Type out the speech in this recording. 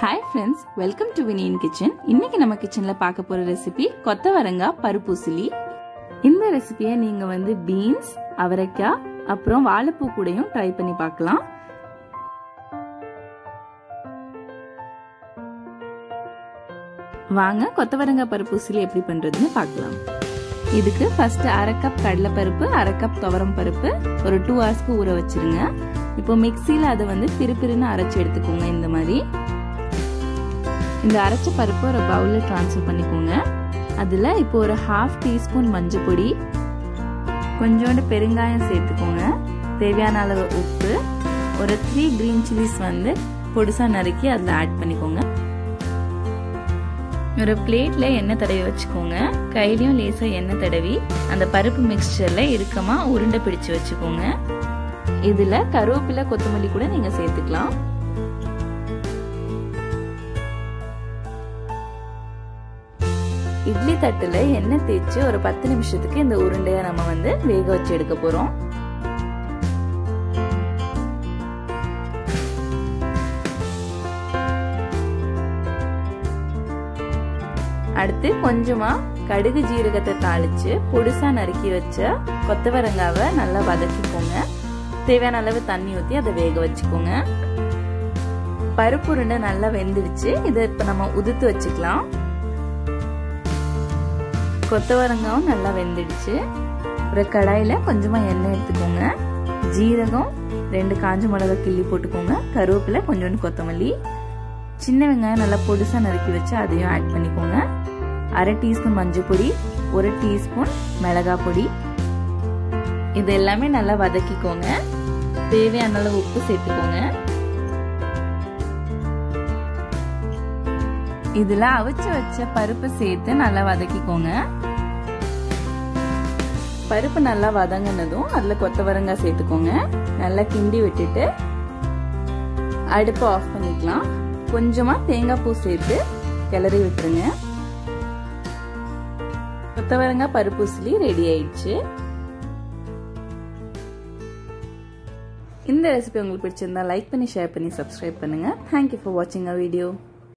Hi friends welcome to வினியன் kitchen இன்னைக்கு நம்ம கிச்சன்ல பார்க்க போற ரெசிபி கொத்தவரங்காய் பருப்பூசிலி. இந்த ரெசிபியை நீங்க வந்து பீன்ஸ் அவரைக்காய் அப்புறம் வாழைப்பூ கூடயும் ட்ரை பண்ணி பார்க்கலாம். வாங்க கொத்தவரங்காய் பருப்பூசிலி எப்படி பண்றதுன்னு பார்க்கலாம். இதுக்கு ஃபர்ஸ்ட் அரை கப் கடலைப்பருப்பு அரை கப் துவரம் பருப்பு ஒரு டூ ஹவர்ஸ்க்கு ஊற வச்சிருங்க. இப்போ மிக்சியில் அதை வந்து பிறுபிறுன்னு அரைச்சி எடுத்துக்கோங்க இந்த மாதிரி. இந்த அரைச்ச பருப்பு ஒரு பவுலில் ட்ரான்ஸ்ஃபர் பண்ணிக்கோங்க. அதில் இப்போ ஒரு ஹாஃப் டீஸ்பூன் மஞ்சள் பொடி கொஞ்சோண்டு பெருங்காயம் சேர்த்துக்கோங்க. தேவையான அளவு உப்பு ஒரு த்ரீ க்ரீன் சில்லிஸ் வந்து பொடிசாக நறுக்கி அதில் ஆட் பண்ணிக்கோங்க. ஒரு பிளேட்டில் எண்ணெய் தடவி வச்சுக்கோங்க. கையிலையும் லேசாக எண்ணெய் தடவி அந்த பருப்பு மிக்சரில் இறுக்கமாக உருண்டை பிடிச்சு வச்சுக்கோங்க. இதில் கருவேப்பிலை கொத்தமல்லி கூட நீங்கள் சேர்த்துக்கலாம். இட்லி தட்டுல எண்ணெய் தேய்ச்சி ஒரு பத்து நிமிஷத்துக்கு இந்த உருண்டைய நம்ம வந்து வேக வச்சு எடுக்க போறோம். அடுத்து கொஞ்சமா கடுகு ஜீரகத்தை தாளிச்சு பொடிசா நறுக்கி வச்ச கொத்தவரங்காவை நல்லா வதக்கிக்கோங்க. தேவையான அளவு தண்ணி ஊற்றி அதை வேக வச்சுக்கோங்க. பருப்பு உருண்டை நல்லா வெந்துடுச்சு. இதை இப்போ நம்ம உதுத்து வச்சுக்கலாம். கொத்தவரங்காவும் நல்லா வெந்துடுச்சு. ஒரு கடாயில் கொஞ்சமாக எண்ணெய் எடுத்துக்கோங்க. ஜீரகம் ரெண்டு காஞ்ச மிளகா கிள்ளி போட்டுக்கோங்க. கருவேப்பிலை கொஞ்சோண்டு கொத்தமல்லி. சின்ன வெங்காயம் நல்லா பொடிசாக நறுக்கி வச்சு அதையும் ஆட் பண்ணிக்கோங்க. அரை டீஸ்பூன் மஞ்சள் பொடி ஒரு டீஸ்பூன் மிளகா பொடி. இது எல்லாமே நல்லா வதக்கிக்கோங்க. தேவையான அளவு உப்பு சேர்த்துக்கோங்க. இதுல அவிச்சு வச்ச பருப்பு சேர்த்து நல்லா வதக்கிக்கோங்க. பருப்பு நல்லா வதங்கினதும் அதுல கொத்தவரங்காய் சேர்த்துக்கோங்க. நல்லா கிண்டி விட்டுட்டு அடுப்பு ஆஃப் பண்ணிக்கலாம். கொஞ்சமா தேங்காய் பூ சேர்த்து கிளறி விட்டுருங்க. கொத்தவரங்காய் பருப்பு உசிலி ரெடி ஆயிடுச்சு. இந்த ரெசிபி உங்களுக்கு பிடிச்சிருந்தா லைக் பண்ணி ஷேர் பண்ணி சப்ஸ்கிரைப் பண்ணுங்க. தேங்க்யூ ஃபார் வாட்சிங் அ வீடியோ